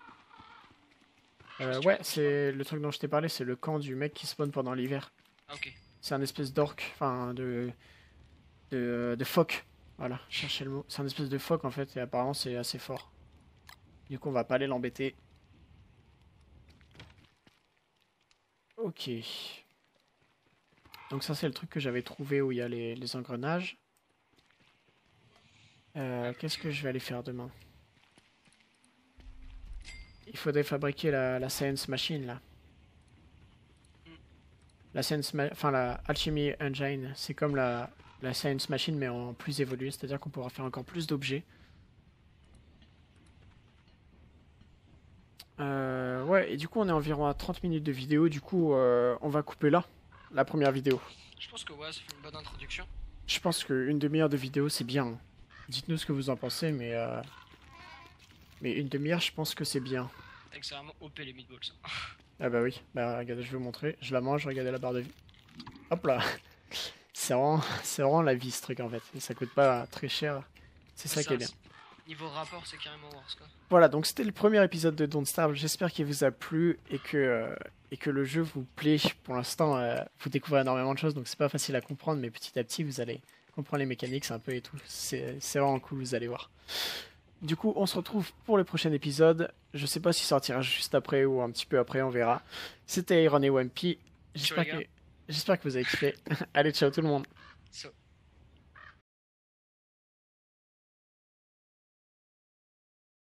Euh, ouais, c'est le truc dont je t'ai parlé, c'est le camp du mec qui spawn pendant l'hiver. Ah, ok. C'est un espèce d'orque, enfin de, de de phoque. Voilà, cherchez le mot. C'est un espèce de phoque en fait et apparemment c'est assez fort. Du coup, on va pas aller l'embêter. Ok. Donc ça c'est le truc que j'avais trouvé où il y a les, engrenages. Euh, Qu'est-ce que je vais aller faire demain? Il faudrait fabriquer la, Science Machine là. La Science, Ma- enfin la Alchemy Engine, c'est comme la, la Science Machine mais en plus évolué, c'est-à-dire qu'on pourra faire encore plus d'objets. Euh, ouais, et du coup on est environ à 30 minutes de vidéo, du coup euh, on va couper là, la première vidéo. Je pense que ouais, ça fait une bonne introduction. Je pense qu'une demi-heure de vidéo c'est bien. Dites-nous ce que vous en pensez, mais euh, Mais une demi-heure, je pense que c'est bien. C'est vraiment OP les meatballs. Ah bah oui, bah regardez, je vais vous montrer. Je la mange, regardez la barre de vie. Hop là C'est vraiment, la vie ce truc en fait. Et ça coûte pas très cher. C'est ça qui est bien. Niveau rapport, c'est carrément worse quoi. Voilà, donc c'était le premier épisode de Don't Starve. J'espère qu'il vous a plu et que, euh, et que le jeu vous plaît. Pour l'instant, euh, vous découvrez énormément de choses, donc c'est pas facile à comprendre, mais petit à petit, vous allez comprendre les mécaniques un peu et tout. C'est vraiment cool, vous allez voir. Du coup, on se retrouve pour le prochain épisode. Je sais pas s'il sortira juste après ou un petit peu après, on verra. C'était Iron et Wampy. J'espère que, j'espère que vous avez kiffé. allez, ciao tout le monde.